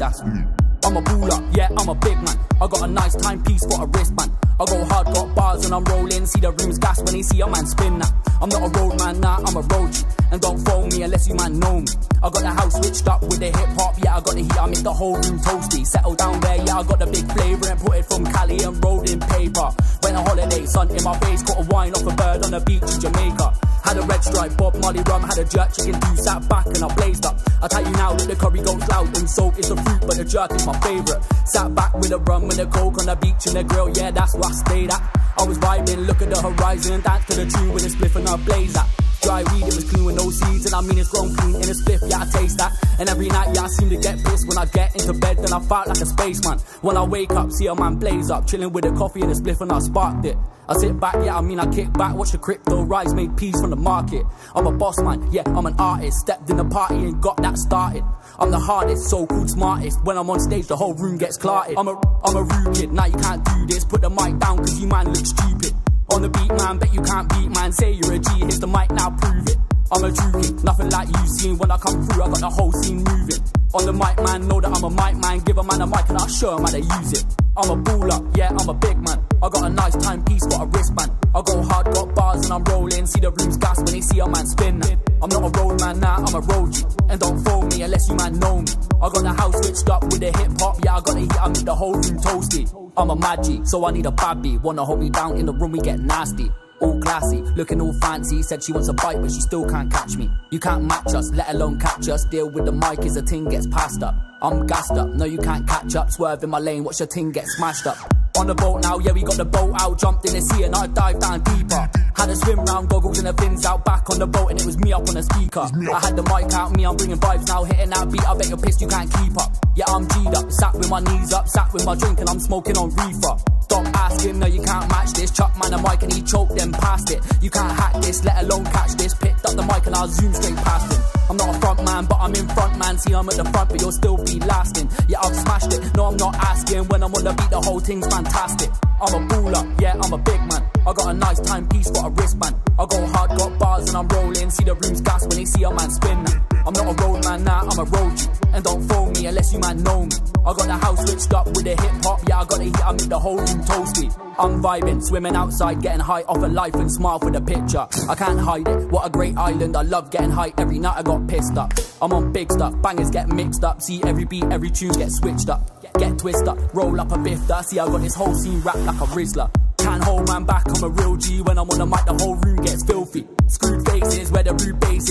that's me. I'm a baller, yeah, I'm a big man. I got a nice timepiece for a wristband. I go hard, got bars and I'm rolling. See the room's gas when they see a man spin that. I'm not a road man, nah, I'm a road G. And don't phone me unless you man know me. I got the house switched up with the hip hop, yeah, I got the heat, I make the whole room toasty. Settle down there, yeah, I got the big flavour and put it from Cali and rolled in paper. Went on holiday, sun in my face, caught a wine off a bird on the beach in Jamaica. Had a red stripe, Bob Marley rum, had a jerk chicken do sat back and I blazed up. I tell you now that the curry goes loud and soap is the fruit, but the jerk is my favourite. Sat back with a rum and a coke on the beach and the grill, yeah, that's where I stayed at. I was vibing, look at the horizon, dance to the tune with a spliff and a blaze at. Dry weed, it was clean with no seeds, and I mean it's grown clean in a spliff, yeah, I taste that. And every night, yeah, I seem to get pissed when I get into bed, then I fight like a spaceman. When I wake up, see a man blaze up, chilling with a coffee and a spliff, and I sparked it. I sit back, yeah, I mean I kick back, watch the crypto rise, made peace from the market. I'm a boss man, yeah, I'm an artist, stepped in the party and got that started. I'm the hardest, so called smartest. When I'm on stage, the whole room gets clarted. I'm a, I'm a rude kid, now you can't do this. Put the mic down, cause you man look stupid. On the beat, man, bet you can't beat, man. Say you're a G, here's the mic, now prove it. I'm a true nothing like you seen. When I come through, I got the whole scene moving. On the mic, man, know that I'm a mic man. Give a man a mic and I'll show him how to use it. I'm a baller, yeah, I'm a big man. I got a nice timepiece, got a wristband. I go hard, got bars and I'm rolling. See the room's gas when they see a man spin. I'm not a road man now, nah, I'm a road. And don't phone me unless you man know me. I got the house switched up with the hip hop, yeah, I got the heat, I make the whole room toasty. I'm a magi, so I need a babby. Wanna hold me down in the room, we get nasty all classy, looking all fancy. Said she wants a bite, but she still can't catch me. You can't match us, let alone catch us. Deal with the mic as the ting gets passed up. I'm gassed up, no, you can't catch up. Swerve in my lane, watch your ting get smashed up. On the boat now, yeah, we got the boat out. Jumped in the sea and I dive down deeper. Had a swim round, goggles and the fins out. Back on the boat and it was me up on the speaker. I had the mic out, me, I'm bringing vibes now. Hitting that beat, I bet you're pissed you can't keep up. Yeah, I'm G'd up, sat with my knees up, sat with my drink and I'm smoking on reefer. Stop asking, no, you can't match this. Chuck man a mic and he choked, then passed it. You can't hack this, let alone catch this. Picked up the mic and I zoom straight past him. Not a front man, but I'm in front man. See, I'm at the front, but you'll still be lasting. Yeah, I've smashed it. No, I'm not asking. When I'm on the beat, the whole thing's fantastic. I'm a baller, yeah, I'm a big man. I got a nice timepiece, got a wristband. I go hard, got bars, and I'm rolling. See the room's gas when they see a man spin. I'm not a road man now, nah, I'm a road G. And don't phone me unless you man know me. I got the house switched up with the hip hop, yeah, I got the heat, I make the whole room toasty. I'm vibing, swimming outside, getting high off of life and smile for the picture. I can't hide it, what a great island. I love getting high every night, I got pissed up. I'm on big stuff, bangers get mixed up. See every beat, every tune get switched up. Get twisted up, roll up a bifter. See, I got this whole scene wrapped like a Rizla. Can't hold man back, I'm a real G. When I'm on the mic, the whole room gets filthy. Screwed faces, where the rude bass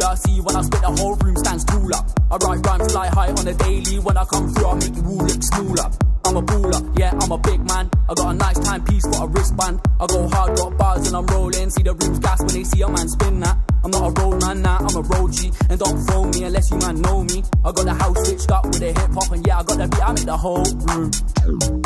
A baller. See, when I spit, the whole room stands taller. I write rhymes fly high on the daily. When I come through, I make you all look smaller. I'm a baller, yeah, I'm a big man. I got a nice timepiece for a wristband. I go hard, got bars and I'm rolling. See the room's gas when they see a man spin that. I'm not a road man, nah, I'm a road G. And don't phone me unless you man know me. I got the house switched up with the hip hop, and yeah, I got the beat, I make the whole room.